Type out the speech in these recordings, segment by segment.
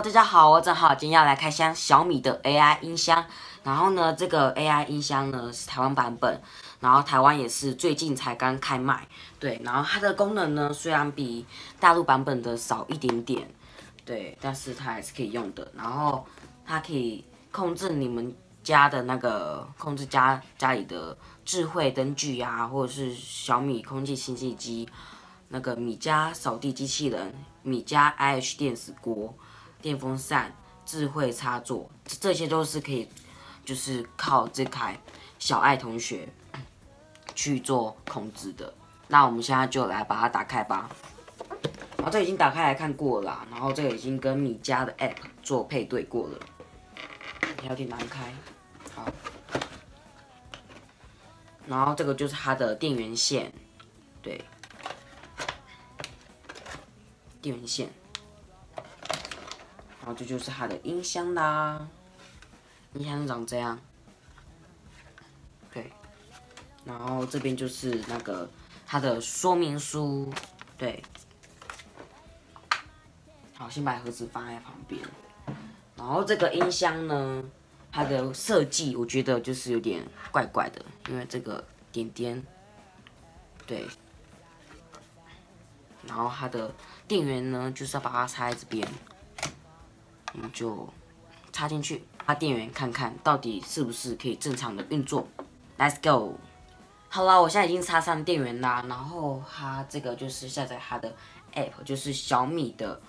大家好，我正好今天要来开箱小米的 AI 音箱。然后呢，这个 AI 音箱呢是台湾版本，然后台湾也是最近才刚开卖。对，然后它的功能呢虽然比大陆版本的少一点点，对，但是它还是可以用的。然后它可以控制你们家的那个控制家家里的智慧灯具啊，或者是小米空气清净机。那个米家扫地机器人、米家 IH 电子锅、电风扇、智慧插座，这些都是可以，就是靠这台小爱同学去做控制的。那我们现在就来把它打开吧。然后这已经打开来看过了，然后这个已经跟米家的 App 做配对过了，有点难开。好，然后这个就是它的电源线，对。电源线，然后这就是它的音箱啦，音箱长这样，对，然后这边就是那个它的说明书，对，好，先把盒子放在旁边，然后这个音箱呢，它的设计我觉得就是有点怪怪的，因为这个点点，对。然后它的电源呢，就是要把它插在这边，我们就插进去，插电源看看到底是不是可以正常的运作。Let's go。好了，我现在已经插上电源啦。然后它这个就是下载它的 app，就是小米的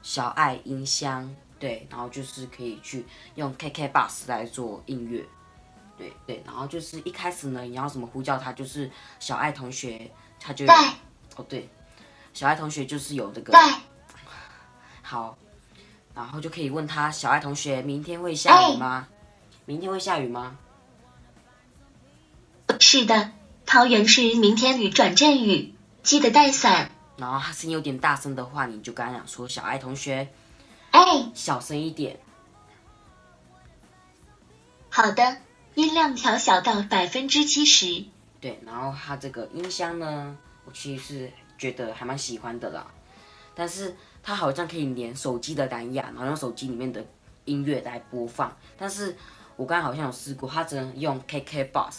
小爱音箱，对，然后就是可以去用 KK Bus 来做音乐，对对。然后就是一开始呢，你要怎么呼叫它，就是小爱同学，它就哦对。小爱同学就是有这个，好，然后就可以问他，小爱同学，明天会下雨吗？明天会下雨吗？是的，桃园市明天雨转阵雨，记得带伞。然后他声音有点大声的话，你就跟他讲说，小爱同学，哎，小声一点。好的，音量调小到百分之七十。对，然后它这个音箱呢，我其实是。觉得还蛮喜欢的啦，但是它好像可以连手机的蓝牙，然后用手机里面的音乐来播放。但是我刚才好像有试过，它只能用 KK Bus，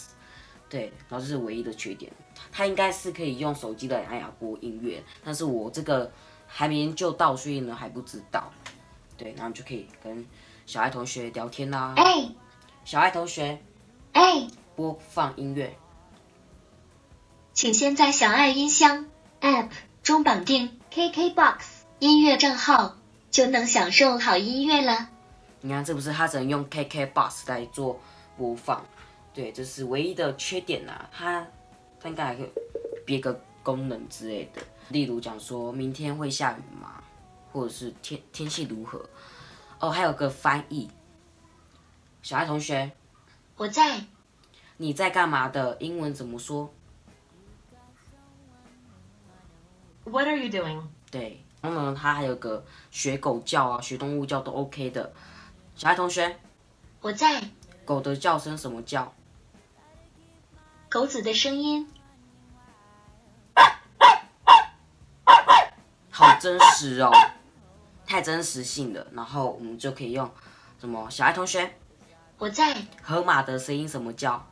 对，然后这是唯一的缺点。它应该是可以用手机的蓝牙播音乐，但是我这个还没研究到，所以呢还不知道。对，然后就可以跟小爱同学聊天啦。哎，小爱同学，哎，播放音乐，请先在小爱音箱。App 中绑定 KKBOX 音乐账号，就能享受好音乐了。你看，这不是它只能用 KK Bus 来做播放，对，这是唯一的缺点呐。它应该还可以别个功能之类的，例如讲说明天会下雨吗？或者是天天气如何？哦，还有个翻译。小爱同学，我在。你在干嘛的？英文怎么说？What are you doing？对，然后呢，他还有个学狗叫啊，学动物叫都 OK 的。小爱同学，我在。狗的叫声什么叫？狗子的声音。好真实哦，太真实性了。然后我们就可以用什么？小爱同学，我在。河马的声音什么叫？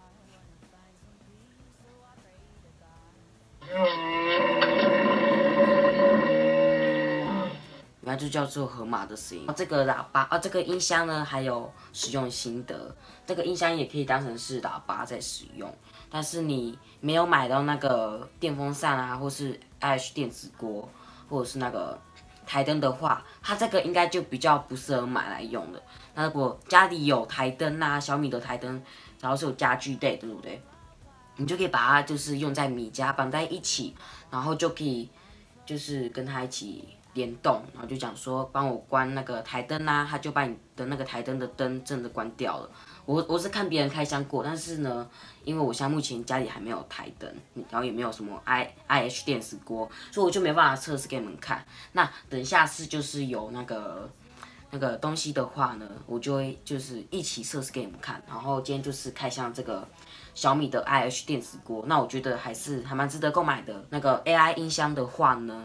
那就叫做河马的声音。这个喇叭啊，这个音箱呢，还有使用心得。这个音箱也可以当成是喇叭在使用，但是你没有买到那个电风扇啊，或是 IH 电子锅，或者是那个台灯的话，它这个应该就比较不适合买来用的。那如果家里有台灯啊，小米的台灯，然后是有家具类，对不对？你就可以把它就是用在米家绑在一起，然后就可以就是跟它一起。联动，然后就讲说帮我关那个台灯啊，他就把你的那个台灯的灯真的关掉了。我我是看别人开箱过，但是呢，因为我现在目前家里还没有台灯，然后也没有什么 i i h 电视锅，所以我就没办法测试给你们看。那等下次就是有那个那个东西的话呢，我就会就是一起测试给你们看。然后今天就是开箱这个小米的 i h 电子锅，那我觉得还是还蛮值得购买的。那个 a i 音箱的话呢？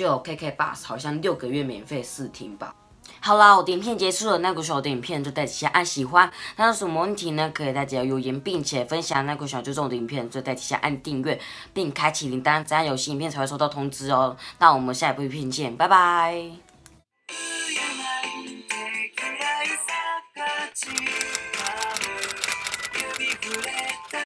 就有 KK Bus，好像六个月免费试听吧。好啦，我的影片结束了，那个小的影片就在底下按喜欢。那有什么问题呢？可以大家留言，并且分享那个小就这种的影片，就在底下按订阅，并开启铃铛，这样有新影片才会收到通知哦。那我们下一部影片见，拜拜。